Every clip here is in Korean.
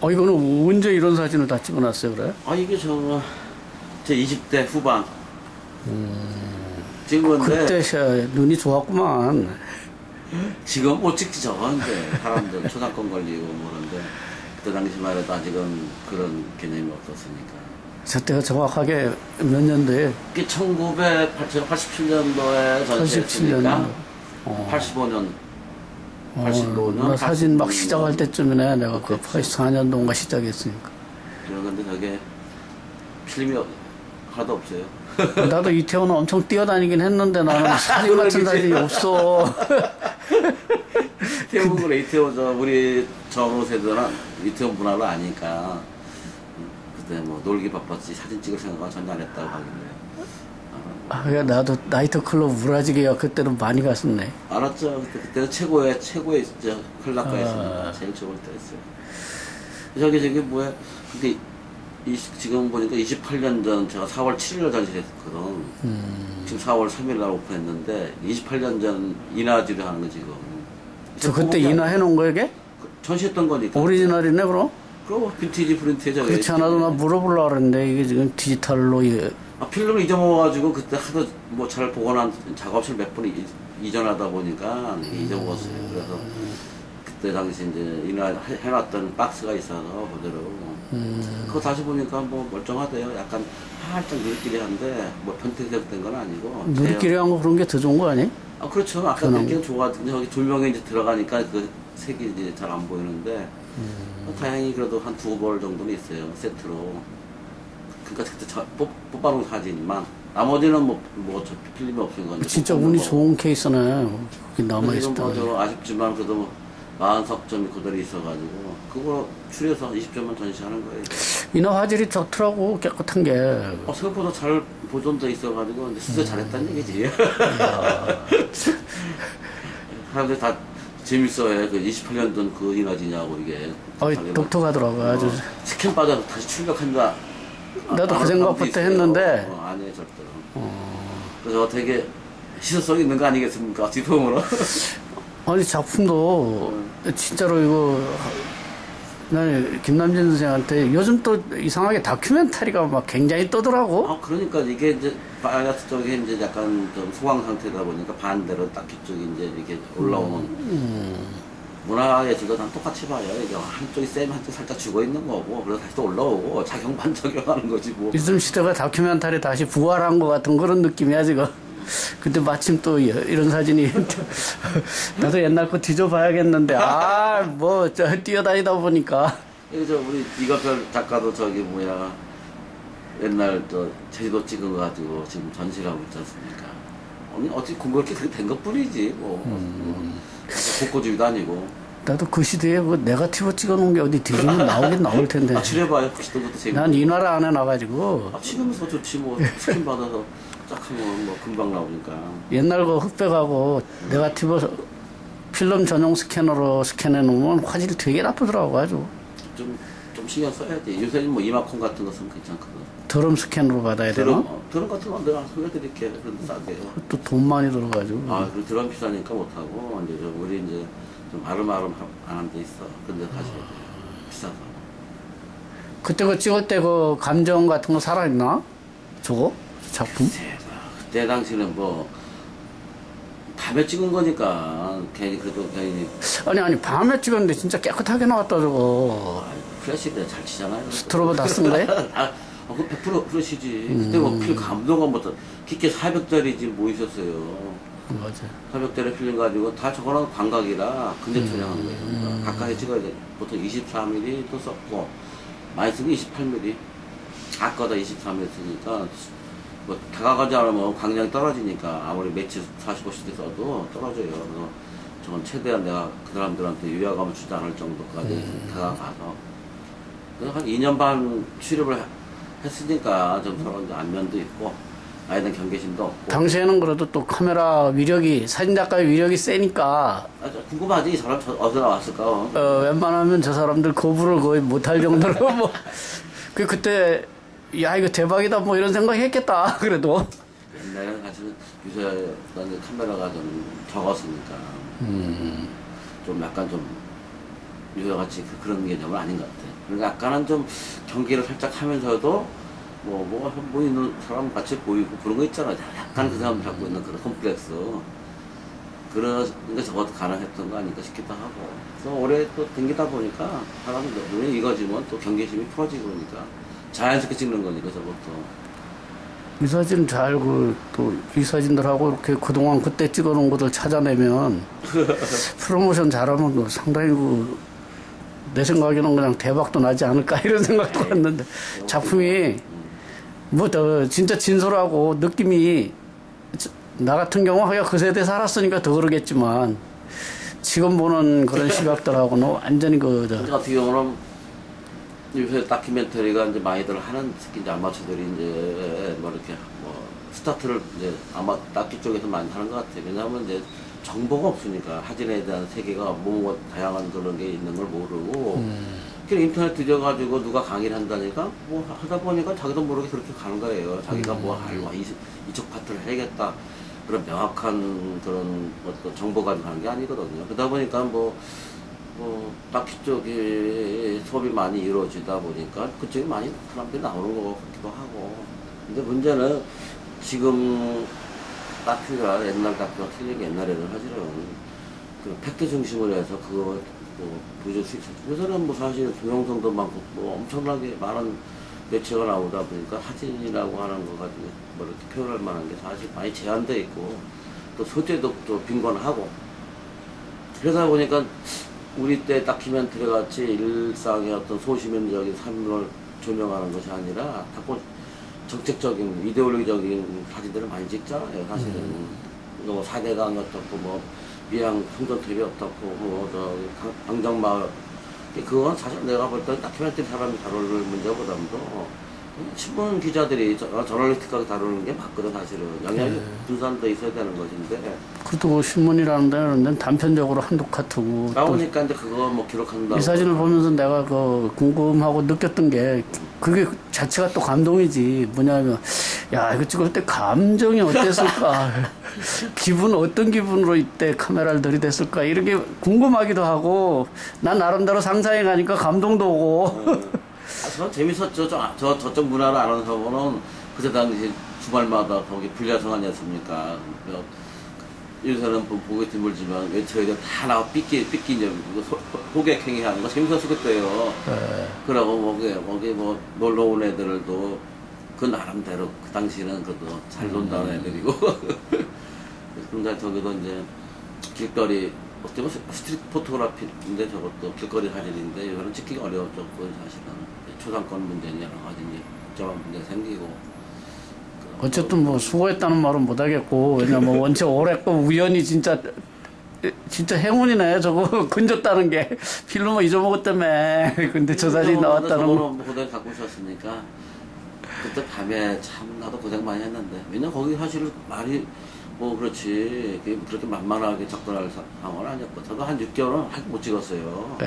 어, 이거는 언제 이런 사진을 다 찍어놨어요, 그래? 아 이게 저 제 20대 후반. 지금 근데 그때 샤- 눈이 좋았구만. 지금 못 찍지 이제 사람들 초상권 걸리고 뭐 그런데 그때 당시만 해도 아직은 그런 개념이 없었으니까. 저 때가 정확하게 몇 년도에? 이게 1987년도에 87년도. 전시했으니까 어. 85년, 어, 85년, 나 사진 막 86년. 시작할 때쯤이네. 내가 그 그렇죠. 84년도인가 시작했으니까. 그런데 저게 필름이 하나도 없어요. 나도 이태원은 엄청 뛰어다니긴 했는데 나는 사진 같은 사진이 없어. 태국은 이태원 저 우리 전후 세대는 이태원 문화를 아니까 음, 그때 뭐 놀기 바빴지 사진 찍을 생각은 전혀 안 했다고 하길래 아, 나도 나이트 클럽 우라지게야 그때는 많이 갔었네. 알았죠. 그때 그때는 최고의 최고의 진짜 클락가였습니다. 아. 제일 최고일 때였어요. 저기 저기 뭐야? 근데 이, 지금 보니까 28년 전 제가 4월 7일 전시했거든. 음. 지금 4월 3일 날 오픈했는데 28년 전 인화지를 하는 거 지금. 저 그때 인화해 놓은 거 이게? 그 전시했던 거니까. 오리지널이네, 그럼? 그럼 빈티지 프린트에 저기. 그렇지 않아도 나 물어보려고 그랬는데 이게 지금 디지털로 예. 아, 필름을 잊어먹어가지고 그때 하도 뭐 잘 보관한 작업실 몇 번 이전하다 보니까 잊어먹었어요. 그래서 그때 당시 이제 해- 해놨던 박스가 있어서 그대로. 그거 다시 보니까 뭐 멀쩡하대요. 약간 살짝 느끼리 한데 뭐 변태된 건 아니고. 누리끼리 한거 그런 게 더 좋은 거 아니? 아 그렇죠. 아까. 느끼는 좋아하는데 여기 조명에 이제 들어가니까 그 색이 이제 잘 안 보이는데 어, 다행히 그래도 한 두 벌 정도는 있어요 세트로. 그러니까 그때 저, 뽑, 뽑아놓은 사진만 나머지는 뭐, 뭐 어차피 필름이 없으니까 이제 진짜 운이. 좋은 케이스네. 지금 남아있었다. 뭐저 아쉽지만 그래도 40석점이 그대로 있어가지고 그거 추려서 20점만 전시하는 거예요. 인화 화질이 좋더라고, 깨끗한 게. 어, 생각보다 잘 보존돼 있어가지고 진짜 잘했다는 얘기지. 사람들 다 재밌어해. 그 28년 전그 인화지냐고 이게. 어이, 자기 뭐, 독특하더라고, 아주. 어, 스캔 받아서 다시 출력한다. 나도 그 아, 생각부터. 했는데. 어, 아니에요 절대로. 그래서 되게 시선성 있는 거 아니겠습니까? 뒤통으로. 아니, 작품도 진짜로 이거. 난 김남진 선생한테 요즘 또 이상하게 다큐멘터리가 막 굉장히 떠더라고. 아, 그러니까 이게 이제 바이러스 쪽에 이제 약간 좀 소강 상태다 보니까 반대로 딱히 쪽이 이제 이렇게 올라오는 문화예술도 난 똑같이 봐요. 이게 한쪽이 쌤 한쪽 살짝 죽어 있는 거고 그래서 다시 또 올라오고 작용 반작용 하는 거지 뭐. 요즘 시대가 다큐멘터리 다시 부활한 것 같은 그런 느낌이야 지금. 근데 마침 또 이- 이런 사진이 나도 옛날 거 뒤져봐야겠는데 아뭐저 뛰어다니다 보니까 이거 저 우리 이가별 작가도 저기 뭐야 옛날 저 제주도 찍은 거 가지고 지금 전시를 하고 있지 않습니까? 아니 어떻게 공교롭게 그렇게 된 것뿐이지 뭐. 뭐. 복고주의도 아니고. 나도 그 시대에 그 네가티브 찍어놓은 게 어디 뒤지면 나오긴 나올 텐데 아 추려봐요. 보시던 것도 재밌고. 난 인화를 안 해놔가지고 아, 더 좋지 뭐 스캔 받아서 쫙 하면 뭐 금방 나오니까. 옛날 거 흑백하고 네가티브 필름 전용 스캐너로 스캔해 놓으면 화질이 되게 나쁘더라고 아주. 좀, 좀 신경 써야지. 요새는 뭐 Imacon 같은 거 쓰면 괜찮거든. 드럼 스캔으로 받아야 되나? 드럼, 어, 드럼 같은 건 내가 소개드릴게 그런데 싸게요 또돈 많이 들어가지고. 아 그리고 드럼 비싸니까 못하고 이제 저 우리 이제 좀 아름아름 안한데 있어. 근데 가셔야 돼. 비싸서. 그때 그 찍을 때 그 감정 같은 거 살아있나? 저거? 작품? 그때 당시는 뭐 밤에 찍은 거니까 괜히 그래도 괜히 아니 아니 밤에 찍었는데 진짜 깨끗하게 나왔다 저거 플래시 때잘 치잖아요 스트로브 다쓴 거야? 아, 어, 그100% 그러시지. 그때 뭐필 감동은 뭐, 깊게 400짜리지 뭐 있었어요. 맞아 400짜리 필름 가지고 다 저거는 광각이라 근접 거예요. 음. 그러니까 가까이 찍어야 돼. 보통 24mm 또 썼고, 많이 쓰면 28mm. 아까다 24mm 쓰니까, 뭐, 다가가지 않으면 광량이 떨어지니까 아무리 매치 45cm 써도 떨어져요. 그래서 저건 최대한 내가 그 사람들한테 위화감을 주지 않을 정도까지 음. 다가가서. 한 2년 반 취업을 하- 했으니까 좀 서로 이제 안면도 있고, 대한 경계심도 없고. 당시에는 그래도 또 카메라 위력이 사진작가의 위력이 세니까 아, 저 궁금하지? 이 사람 저 어디서 나왔을까? 어, 웬만하면 저 사람들 거부를 거의 못할 정도로 뭐 그 그때 야 이거 대박이다 뭐 이런 생각 했겠다 그래도 옛날에는 사실은 요새 카메라가 좀 적었으니까 좀 약간 좀 유해같이 그, 그런 개념은 아닌 것 같아요. 그러니까 약간은 좀 경계를 살짝 하면서도 뭐, 뭐가 뭐 있는 사람 같이 보이고 그런 거 있잖아요. 약간 그 사람 갖고 있는 그런 컴플렉스. 그런 게 적어도 가능했던 거 아닌가 싶기도 하고. 그래서 오래 또 댕기다 보니까 사람 눈에 익어지면 또 경계심이 풀어지고 그러니까 자연스럽게 찍는 거니까 저것도. 이 사진 잘 그 또 이 사진들하고 이렇게 그동안 그때 찍어놓은 것들 찾아내면 프로모션 잘하면 그 상당히 그 내 생각에는 그냥 대박도 나지 않을까 이런 생각도 했는데 작품이 뭐 더 진짜 진솔하고 느낌이 저- 나 같은 경우 하여 그 세대 살았으니까 더 그러겠지만 지금 보는 그런 시각들하고는 완전히 그 저, 저 같은 경우는 요새 다큐멘터리가 이제 많이들 하는 특히 이제 아마추어들이 이제 뭐 이렇게 뭐 스타트를 이제 아마 다큐 쪽에서 많이 하는 것 같아요. 왜냐하면 이제 정보가 없으니까 사진에 대한 세계가 뭐 다양한 그런 게 있는 걸 모르고 그냥 인터넷 뒤져가지고 누가 강의를 한다니까 뭐 하다 보니까 자기도 모르게 그렇게 가는 거예요. 자기가 뭐 알고 이, 이쪽 파트를 해야겠다 그런 명확한 그런 어떤 정보가 가는 게 아니거든요. 그러다 보니까 뭐 뭐, 딱히 쪽에 수업이 많이 이루어지다 보니까 그쪽에 많이 사람들이 나오는 것 같기도 하고. 근데 문제는 지금 다큐가 옛날 다큐가 틀리게 옛날에는 사실은 그 팩트 중심으로 해서 그거 뭐 보여줄 수 있었죠. 요새는 뭐 사실 동영상도 많고 뭐 엄청나게 많은 매체가 나오다 보니까 사진이라고 하는 거 가지고 뭐 이렇게 표현할 만한 게 사실 많이 제한돼 있고 또 소재도 또 빈곤하고 그러다 보니까 우리 때 다큐멘터리 같이 일상의 어떤 소시민적인 삶을 조명하는 것이 아니라 자꾸 정책적인 이데올로기적인 사진들을 많이 찍잖아요 사실은. 뭐 사대강이 어떻고 뭐 미양 풍전탑이 어떻고 뭐저 방정마을. 그건 사실 내가 볼때 다큐멘터리 사람이 다룰 문제보다도 신문 기자들이 저- 저널리스트하게 다루는 게 맞거든 사실은. 영향이 분산돼 있어야 되는 것인데. 그것도 뭐 신문이라는 데는 단편적으로 한두 카트고 또 나오니까 이제 그거 뭐 기록한다고. 이 사진을 보면서 내가 그 궁금하고 느꼈던 게 그게 자체가 또 감동이지. 뭐냐면 야 이거 찍을 때 감정이 어땠을까? 기분 어떤 기분으로 이때 카메라를 들이댔을까? 이렇게 궁금하기도 하고 난 나름대로 상상해 가니까 감동도 오고 아, 저 재밌었죠. 저, 저, 저쪽 문화를 아는 사람은 그때 당시 주말마다 거기 불야성 아니었습니까? 그, 요새는 뭐 보기 드물지만 웨이터 애들 다 나와 삐끼, 삐끼 이제 그 소- 호객행위 하는 거 재밌었을 그때요. 그러고 뭐게, 뭐게 뭐 놀러 온 애들도 그 나름대로 그 당시는 그래도 잘 논다는 애들이고. 그러니까 저기도 이제 길거리 어떻게 보면 street photography인데 저것도 길거리 사진인데 이거는 찍기가 어려웠죠. 사실은 초상권 문제니 여러 가지 이제 복잡한 문제가 생기고 어쨌든 뭐 수고했다는 말은 못하겠고 왜냐면 원체 오랬고 우연히 진짜 진짜 행운이네 저거. 건졌다는 게. 필름을 잊어먹었다며. 근데 저 사진이 나왔다는 거. 뭐 고생 갖고 있었으니까? 그때 밤에 참 나도 고생 많이 했는데. 왜냐 거기 사실 말이 뭐 그렇지 그렇게 만만하게 접근할 사- 상황은 아니었고 저도 한 6개월은 못 찍었어요. 예.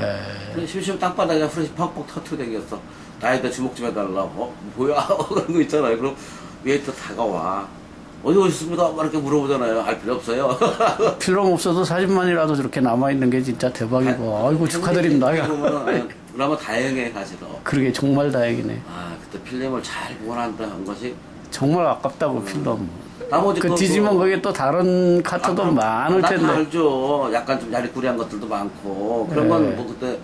그래, 심심해 땅바닥에 플래시 퍽퍽 터트려 댕겼어. 나에다 주목 좀 해달라고. 어, 뭐야? 그런 거 있잖아요. 그럼 웨이터 다가와. 어디 오셨습니까? 막 이렇게 물어보잖아요. 알 필요 없어요. 필름 없어도 사진만이라도 저렇게 남아있는 게 진짜 대박이고 아이고 축하드립니다 야. 보면은, 그러면 다행해, 사실은. 그러게 정말 다행이네 아, 그때 필름을 잘 보관한다 한 것이. 정말 아깝다고 필름 나머지 그 거- 뒤지면 거기에 또 다른 컷도 아, 많을 날 텐데 알죠. 약간 좀 야리꾸리한 것들도 많고. 그런 네. 건뭐 그때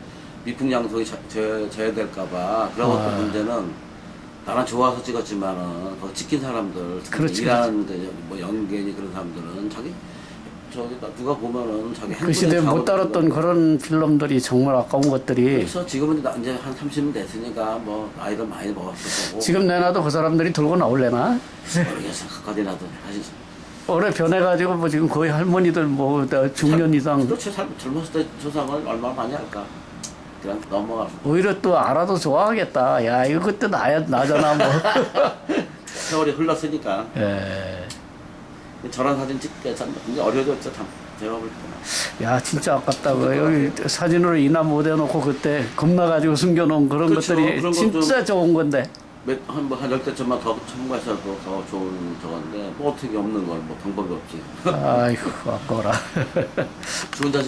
미풍양속이 져야 될까봐. 그런 것도 아. 문제는 나는 좋아서 찍었지만은 거 찍힌 사람들, 그렇지, 일하는 그뭐 연예인이 그런 사람들은 자기 저기 누가 보면은 자기 그 시대에 못 다뤘던 그런 필름들이 정말 아까운 것들이 그래서 지금은 나 이제 한 30년 됐으니까 뭐 나이도 많이 먹었을 거고. 지금 내놔도 그 사람들이 들고 나올래나? 모르겠어. 가까이 나도 사실 올해 변해가지고 뭐 지금 거의 할머니들 뭐 중년 이상. 삶- 젊었을 때 조상을 얼마나 많이 할까. 그냥 넘어가서. 오히려 또 알아도 좋아하겠다. 야 이거 그때 나야 나잖아 뭐. 세월이 흘렀으니까. 예. 저런 사진 찍기가 참 굉장히 어려졌죠 참 제가 볼 때는 야 진짜 아깝다. 그 여기 사진으로 인화 못 해놓고 그때 겁나가지고 숨겨놓은 그런 그렇죠. 것들이 그런 것 진짜 좋은 건데. 몇한뭐한 열대 점만 더 첨가해서도 더 좋은 저건데 뭐 어떻게 없는 걸뭐 방법이 없지 아이고 아까워라. 좋은 자식